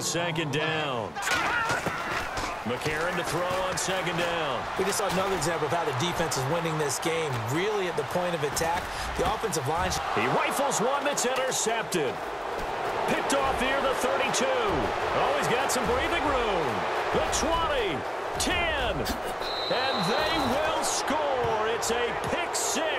second down. McCarron to throw on second down. We just saw another example of how the defense is winning this game. Really at the point of attack. The offensive line... He rifles one that's intercepted. Picked off near the 32. Oh, he's got some breathing room. The 20, 10, and they will score. It's a pick six.